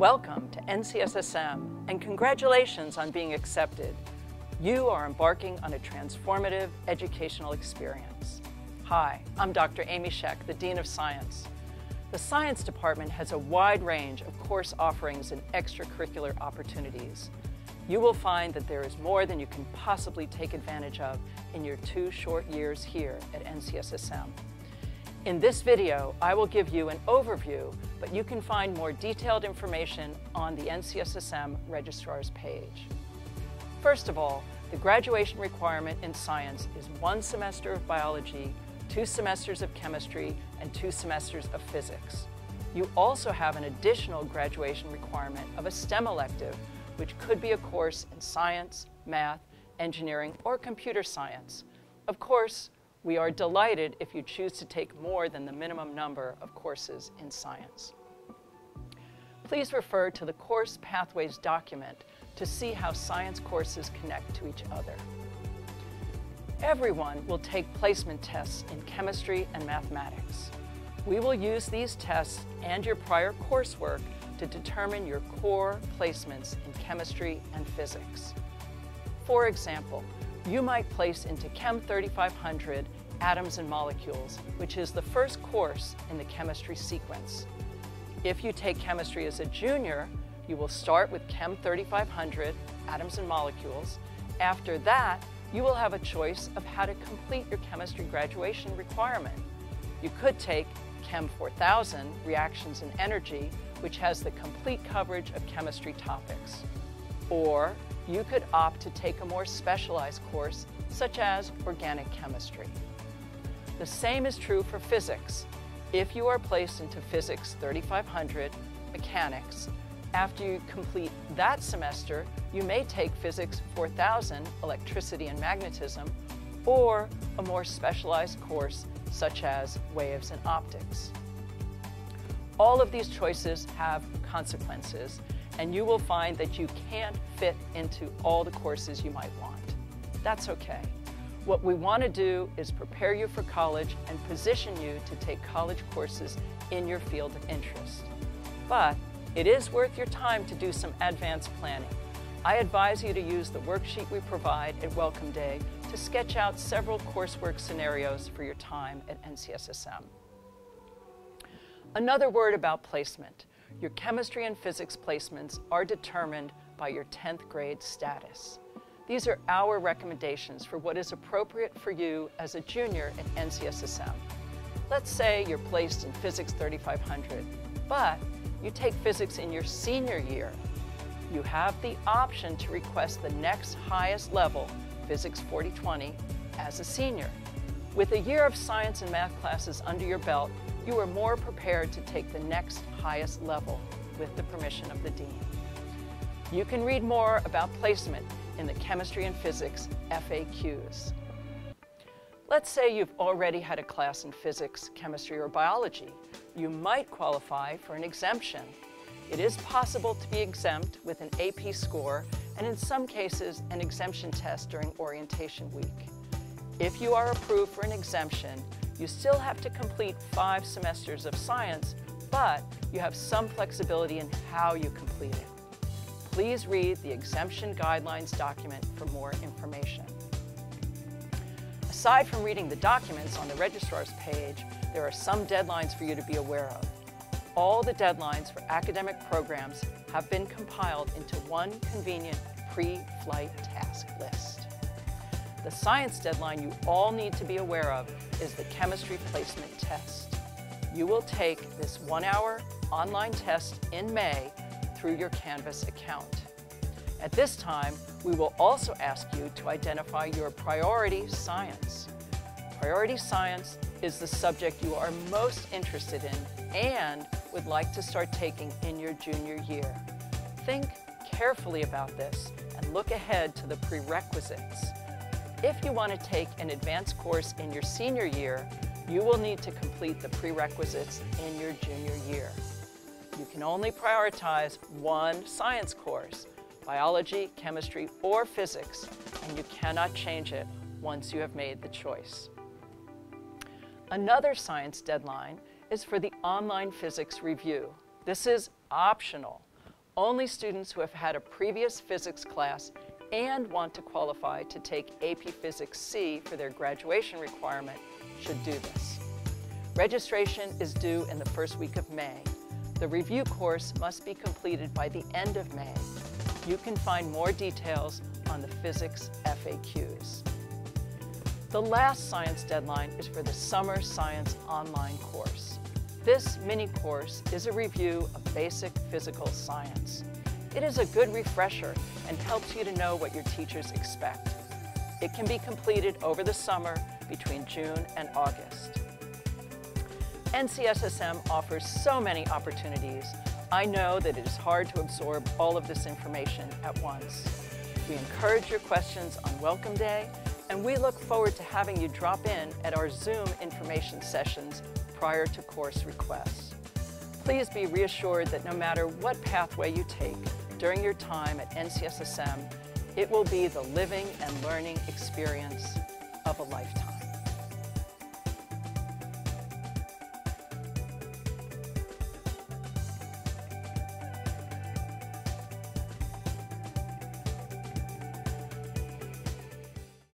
Welcome to NCSSM and congratulations on being accepted. You are embarking on a transformative educational experience. Hi, I'm Dr. Amy Sheck, the Dean of Science. The Science Department has a wide range of course offerings and extracurricular opportunities. You will find that there is more than you can possibly take advantage of in your two short years here at NCSSM. In this video, I will give you an overview, but you can find more detailed information on the NCSSM Registrar's page. First of all, the graduation requirement in science is one semester of biology, two semesters of chemistry, and two semesters of physics. You also have an additional graduation requirement of a STEM elective, which could be a course in science, math, engineering, or computer science. Of course, we are delighted if you choose to take more than the minimum number of courses in science. Please refer to the Course Pathways document to see how science courses connect to each other. Everyone will take placement tests in chemistry and mathematics. We will use these tests and your prior coursework to determine your core placements in chemistry and physics. For example, you might place into Chem 3500 Atoms and Molecules, which is the first course in the chemistry sequence. If you take chemistry as a junior, you will start with Chem 3500 Atoms and Molecules. After that, you will have a choice of how to complete your chemistry graduation requirement. You could take Chem 4000 Reactions and Energy, which has the complete coverage of chemistry topics. Or you could opt to take a more specialized course, such as organic chemistry. The same is true for physics. If you are placed into Physics 3500 Mechanics, after you complete that semester, you may take Physics 4000 Electricity and Magnetism, or a more specialized course such as Waves and Optics. All of these choices have consequences, and you will find that you can't fit into all the courses you might want. That's okay. What we want to do is prepare you for college and position you to take college courses in your field of interest. But it is worth your time to do some advanced planning. I advise you to use the worksheet we provide at Welcome Day to sketch out several coursework scenarios for your time at NCSSM. Another word about placement. Your chemistry and physics placements are determined by your 10th grade status. These are our recommendations for what is appropriate for you as a junior at NCSSM. Let's say you're placed in Physics 3500, but you take physics in your senior year. You have the option to request the next highest level, Physics 4020, as a senior. With a year of science and math classes under your belt, you are more prepared to take the next highest level with the permission of the Dean. You can read more about placement in the Chemistry and Physics FAQs. Let's say you've already had a class in physics, chemistry, or biology. You might qualify for an exemption. It is possible to be exempt with an AP score and in some cases an exemption test during orientation week. If you are approved for an exemption, you still have to complete five semesters of science, but you have some flexibility in how you complete it. Please read the exemption guidelines document for more information. Aside from reading the documents on the registrar's page, there are some deadlines for you to be aware of. All the deadlines for academic programs have been compiled into one convenient pre-flight task list. The science deadline you all need to be aware of is the chemistry placement test. You will take this one-hour online test in May through your Canvas account. At this time, we will also ask you to identify your priority science. Priority science is the subject you are most interested in and would like to start taking in your junior year. Think carefully about this and look ahead to the prerequisites. If you want to take an advanced course in your senior year, you will need to complete the prerequisites in your junior year. You can only prioritize one science course, biology, chemistry, or physics, and you cannot change it once you have made the choice. Another science deadline is for the online physics review. This is optional. Only students who have had a previous physics class and want to qualify to take AP Physics C for their graduation requirement should do this. Registration is due in the first week of May. The review course must be completed by the end of May. You can find more details on the physics FAQs. The last science deadline is for the Summer Science Online course. This mini course is a review of basic physical science. It is a good refresher and helps you to know what your teachers expect. It can be completed over the summer between June and August. NCSSM offers so many opportunities. I know that it is hard to absorb all of this information at once. We encourage your questions on Welcome Day, and we look forward to having you drop in at our Zoom information sessions prior to course requests. Please be reassured that no matter what pathway you take during your time at NCSSM, it will be the living and learning experience of a lifetime.